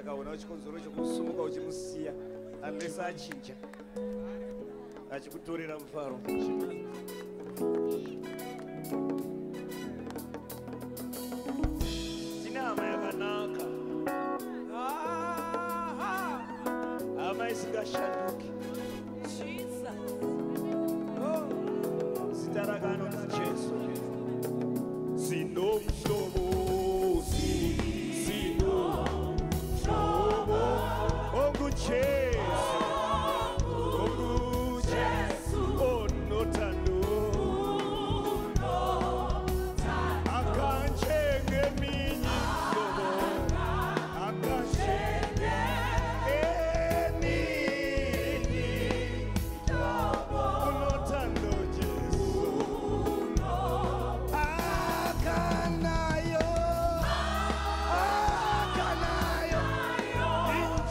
saka ona chikonzero chokusumuka uchimusiya amesa achinja achikutorera mufaro tine hama yakanaka hama isingashandi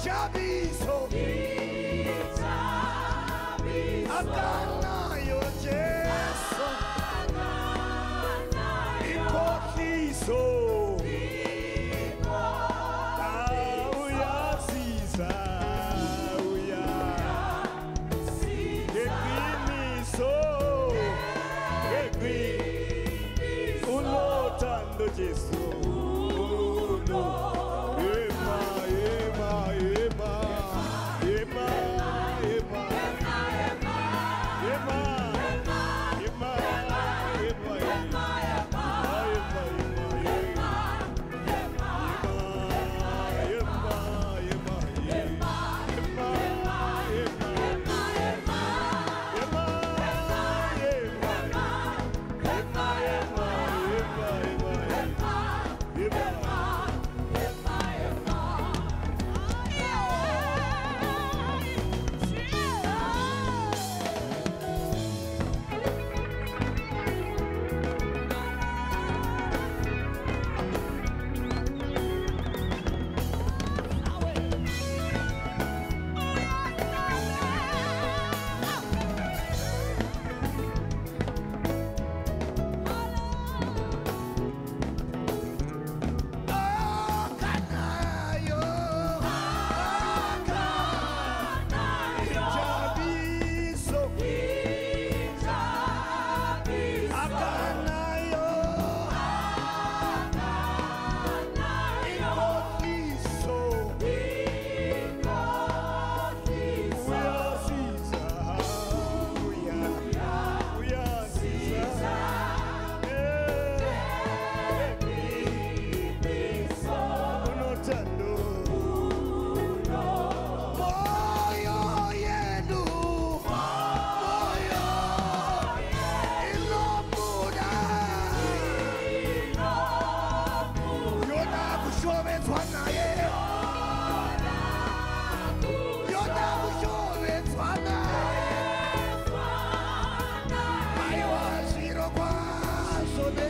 Já be so.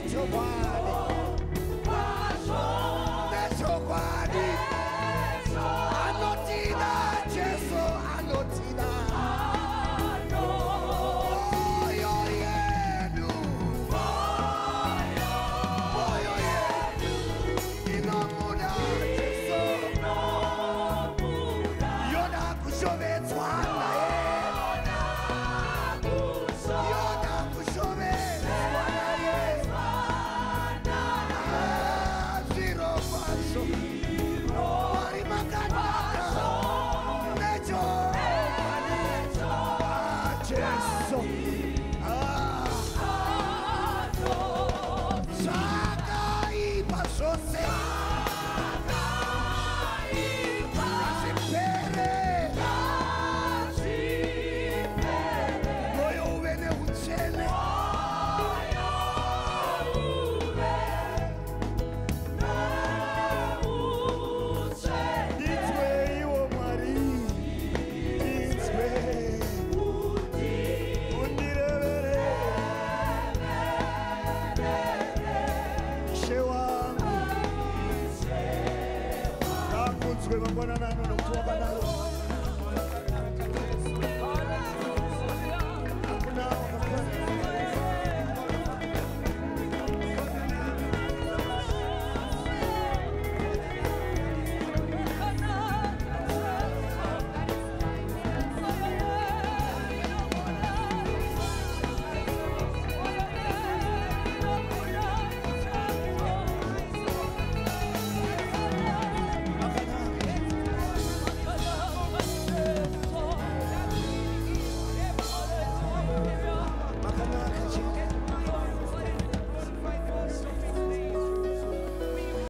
to buy. 아, 아, 아,